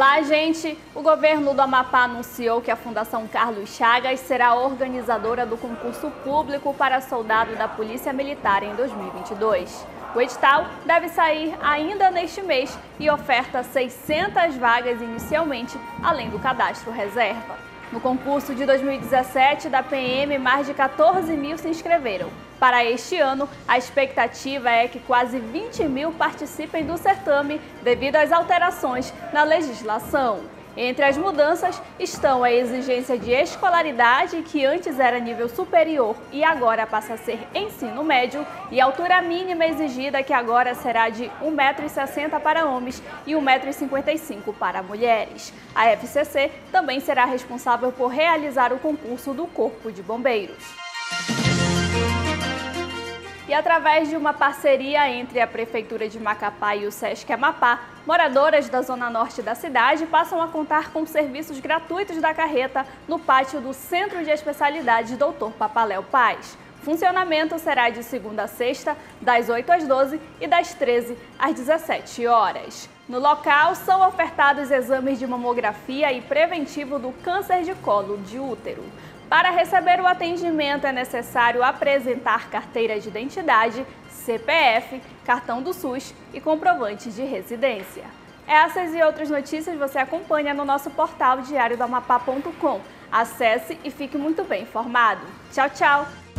Olá, gente! O governo do Amapá anunciou que a Fundação Carlos Chagas será organizadora do concurso público para soldado da Polícia Militar em 2022. O edital deve sair ainda neste mês e oferta 600 vagas inicialmente, além do cadastro reserva. No concurso de 2017 da PM, mais de 14 mil se inscreveram. Para este ano, a expectativa é que quase 20 mil participem do certame devido às alterações na legislação. Entre as mudanças estão a exigência de escolaridade, que antes era nível superior e agora passa a ser ensino médio, e a altura mínima exigida, que agora será de 1,60m para homens e 1,55m para mulheres. A FCC também será responsável por realizar o concurso do Corpo de Bombeiros. E através de uma parceria entre a Prefeitura de Macapá e o Sesc Amapá, moradoras da zona norte da cidade passam a contar com serviços gratuitos da carreta no pátio do Centro de Especialidades Doutor Papaléu Paz. Funcionamento será de segunda a sexta, das 8 às 12 e das 13 às 17 horas. No local são ofertados exames de mamografia e preventivo do câncer de colo de útero. Para receber o atendimento é necessário apresentar carteira de identidade, CPF, cartão do SUS e comprovante de residência. Essas e outras notícias você acompanha no nosso portal diariodoamapá.com. Acesse e fique muito bem informado. Tchau, tchau!